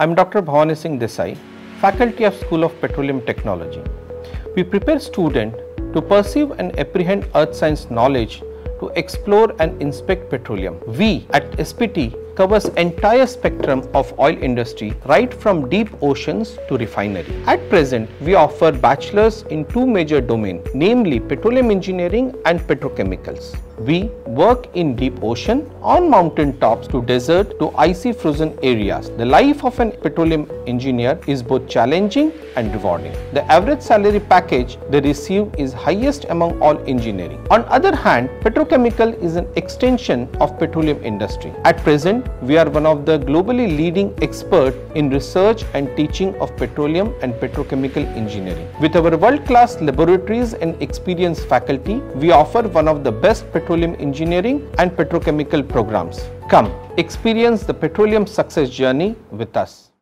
I'm Dr. Bhawani Singh Desai, Faculty of School of Petroleum Technology. We prepare students to perceive and apprehend earth science knowledge to explore and inspect petroleum. We at SPT covers entire spectrum of oil industry right from deep oceans to refinery. At present, we offer bachelors in two major domains, namely petroleum engineering and petrochemicals. We work in deep ocean, on mountain tops to desert to icy frozen areas. The life of an petroleum engineer is both challenging and rewarding. The average salary package they receive is highest among all engineering. On other hand, petrochemical is an extension of petroleum industry. At present, we are one of the globally leading expert in research and teaching of petroleum and petrochemical engineering. With our world-class laboratories and experienced faculty, we offer one of the best petroleum engineering and petrochemical programs. Come, experience the petroleum success journey with us.